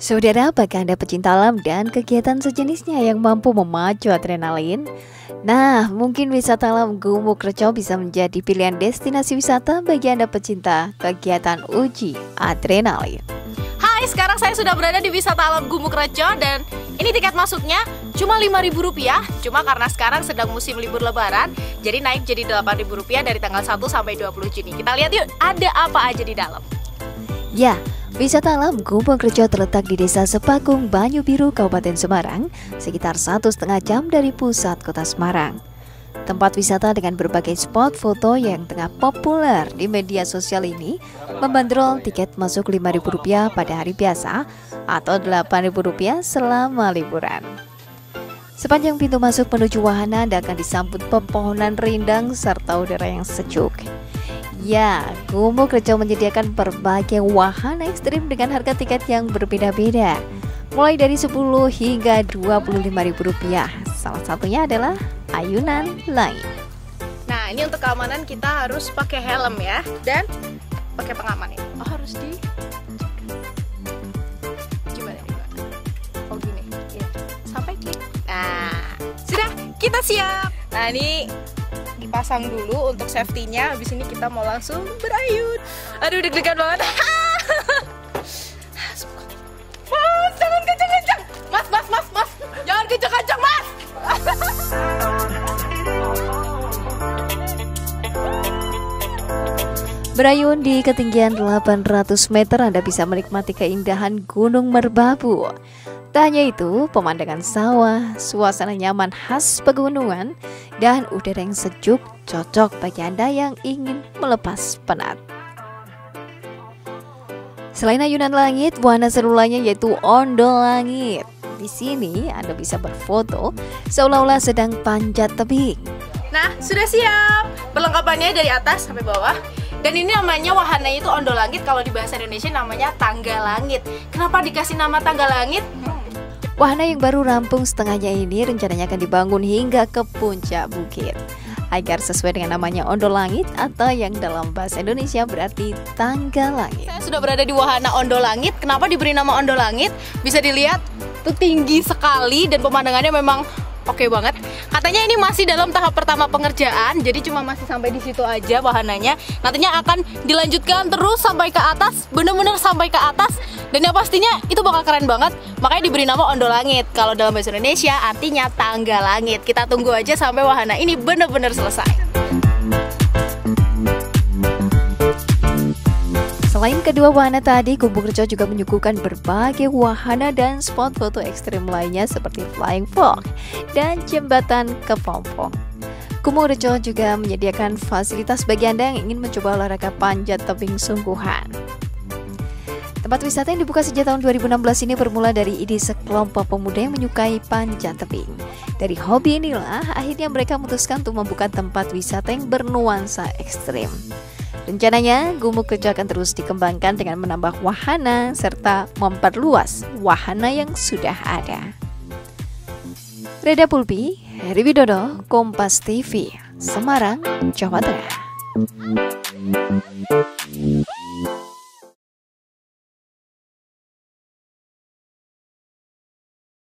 Saudara, apakah Anda pecinta alam dan kegiatan sejenisnya yang mampu memacu adrenalin? Nah, mungkin wisata alam Gumuk Reco bisa menjadi pilihan destinasi wisata bagi Anda pecinta kegiatan uji adrenalin. Hai, sekarang saya sudah berada di wisata alam Gumuk Reco dan ini tiket masuknya cuma Rp5.000 Cuma karena sekarang sedang musim libur lebaran Jadi naik jadi Rp8.000 dari tanggal 1 sampai 20 Juni Kita lihat yuk ada apa aja di dalam Ya, Wisata alam Gumuk Rejo terletak di Desa Sepakung, Banyu Biru, Kabupaten Semarang, sekitar satu setengah jam dari pusat kota Semarang. Tempat wisata dengan berbagai spot foto yang tengah populer di media sosial ini membandrol tiket masuk Rp5.000 pada hari biasa atau Rp8.000 selama liburan. Sepanjang pintu masuk menuju wahana Anda akan disambut pepohonan rindang serta udara yang sejuk. Ya, Gumuk Rejo menyediakan berbagai wahana ekstrim dengan harga tiket yang berbeda-beda. Mulai dari 10 hingga 25 ribu rupiah. Salah satunya adalah ayunan lain. Nah ini untuk keamanan kita harus pakai helm ya. Dan pakai pengaman ini. Oh harus di Gimana nih? Oh gini, ya. sampai klik Nah, sudah. Kita siap. Nah ini dipasang dulu untuk safety-nya. Habis ini kita mau langsung berayun. Aduh deg-degan banget. mas, jangan kencang-kencang. Mas, mas, mas, mas. Jangan kencang-kencang, mas. Berayun di ketinggian 800 meter Anda bisa menikmati keindahan Gunung Merbabu Tak hanya itu, pemandangan sawah, suasana nyaman khas pegunungan, dan udara yang sejuk cocok bagi Anda yang ingin melepas penat. Selain ayunan langit, wahana seru lainnya yaitu ondol langit. Di sini Anda bisa berfoto seolah-olah sedang panjat tebing. Nah, sudah siap. Perlengkapannya dari atas sampai bawah. Dan ini namanya wahana itu ondol langit kalau di bahasa Indonesia namanya tangga langit. Kenapa dikasih nama tangga langit? Wahana yang baru rampung setengahnya ini rencananya akan dibangun hingga ke puncak bukit agar sesuai dengan namanya Ondol Langit atau yang dalam bahasa Indonesia berarti tangga langit. Saya sudah berada di wahana Ondol Langit. Kenapa diberi nama Ondol Langit? Bisa dilihat itu tinggi sekali dan pemandangannya memang oke okay banget. Katanya ini masih dalam tahap pertama pengerjaan, jadi cuma masih sampai di situ aja wahananya. Nantinya akan dilanjutkan terus sampai ke atas, bener-bener sampai ke atas. Dan yang pastinya itu bakal keren banget, makanya diberi nama Ondo Langit. Kalau dalam bahasa Indonesia artinya tangga langit. Kita tunggu aja sampai wahana ini bener-bener selesai. Selain kedua wahana tadi, Gubuk Rejo juga menyuguhkan berbagai wahana dan spot foto ekstrim lainnya seperti flying fox dan jembatan kepompong. Gubuk Rejo juga menyediakan fasilitas bagi Anda yang ingin mencoba olahraga panjat tebing sungguhan. Tempat wisata yang dibuka sejak tahun 2016 ini bermula dari ide sekelompok pemuda yang menyukai panjat tebing. Dari hobi inilah, akhirnya mereka memutuskan untuk membuka tempat wisata yang bernuansa ekstrim. Rencananya, Gumuk Kerja akan terus dikembangkan dengan menambah wahana serta memperluas wahana yang sudah ada. Reda Pulpi, Heri Widodo, Kompas TV, Semarang, Jawa Tengah.